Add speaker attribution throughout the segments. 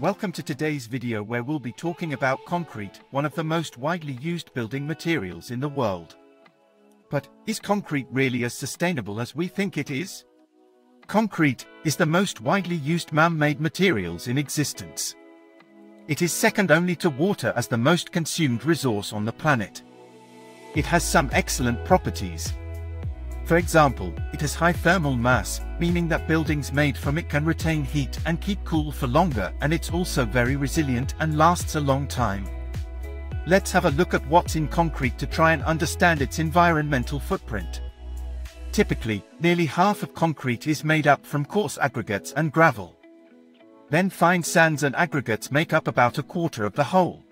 Speaker 1: Welcome to today's video where we'll be talking about concrete, one of the most widely used building materials in the world. But, is concrete really as sustainable as we think it is? Concrete is the most widely used man-made materials in existence. It is second only to water as the most consumed resource on the planet. It has some excellent properties, for example, it has high thermal mass, meaning that buildings made from it can retain heat and keep cool for longer and it's also very resilient and lasts a long time. Let's have a look at what's in concrete to try and understand its environmental footprint. Typically, nearly half of concrete is made up from coarse aggregates and gravel. Then fine sands and aggregates make up about a quarter of the whole.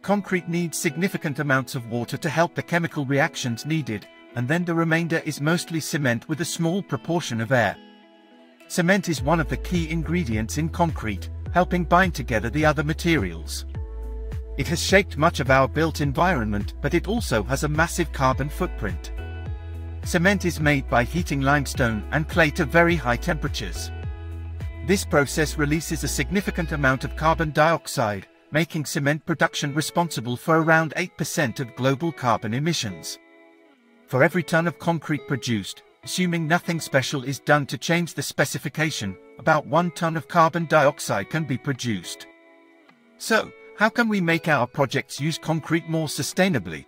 Speaker 1: Concrete needs significant amounts of water to help the chemical reactions needed, and then the remainder is mostly cement with a small proportion of air. Cement is one of the key ingredients in concrete, helping bind together the other materials. It has shaped much of our built environment, but it also has a massive carbon footprint. Cement is made by heating limestone and clay to very high temperatures. This process releases a significant amount of carbon dioxide, making cement production responsible for around 8% of global carbon emissions. For every ton of concrete produced, assuming nothing special is done to change the specification, about one ton of carbon dioxide can be produced. So, how can we make our projects use concrete more sustainably?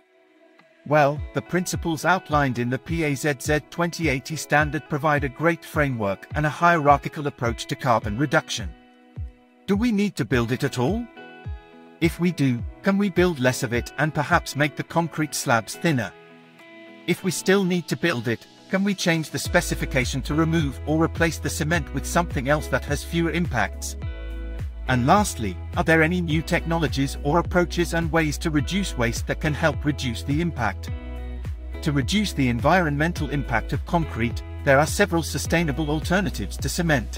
Speaker 1: Well, the principles outlined in the PAS 2080 standard provide a great framework and a hierarchical approach to carbon reduction. Do we need to build it at all? If we do, can we build less of it and perhaps make the concrete slabs thinner? If we still need to build it, can we change the specification to remove or replace the cement with something else that has fewer impacts? And lastly, are there any new technologies or approaches and ways to reduce waste that can help reduce the impact? To reduce the environmental impact of concrete, there are several sustainable alternatives to cement.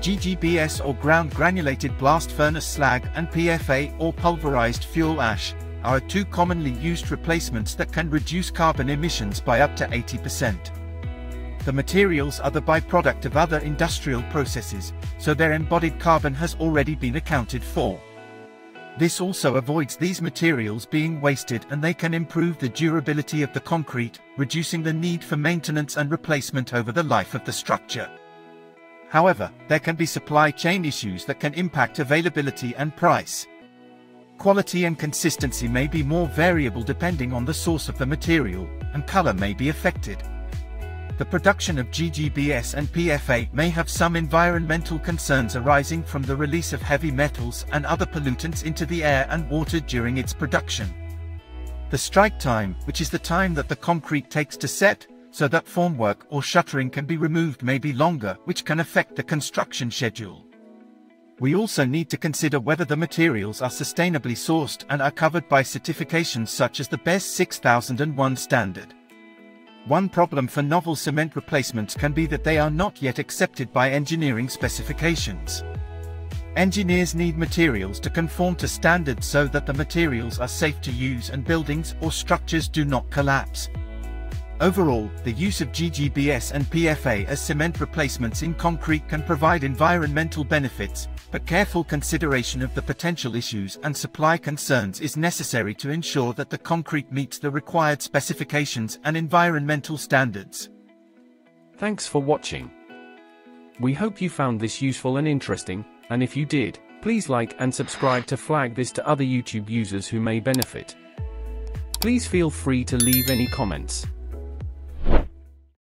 Speaker 1: GGBS or ground granulated blast furnace slag and PFA or pulverized fuel ash are two commonly used replacements that can reduce carbon emissions by up to 80%. The materials are the byproduct of other industrial processes, so their embodied carbon has already been accounted for. This also avoids these materials being wasted and they can improve the durability of the concrete, reducing the need for maintenance and replacement over the life of the structure. However, there can be supply chain issues that can impact availability and price. Quality and consistency may be more variable depending on the source of the material, and color may be affected. The production of GGBS and PFA may have some environmental concerns arising from the release of heavy metals and other pollutants into the air and water during its production. The strike time, which is the time that the concrete takes to set, so that formwork or shuttering can be removed may be longer, which can affect the construction schedule. We also need to consider whether the materials are sustainably sourced and are covered by certifications such as the BES 6001 standard. One problem for novel cement replacements can be that they are not yet accepted by engineering specifications. Engineers need materials to conform to standards so that the materials are safe to use and buildings or structures do not collapse. Overall, the use of GGBS and PFA as cement replacements in concrete can provide environmental benefits, but careful consideration of the potential issues and supply concerns is necessary to ensure that the concrete meets the required specifications and environmental standards.
Speaker 2: Thanks for watching. We hope you found this useful and interesting, and if you did, please like and subscribe to flag this to other YouTube users who may benefit. Please feel free to leave any comments.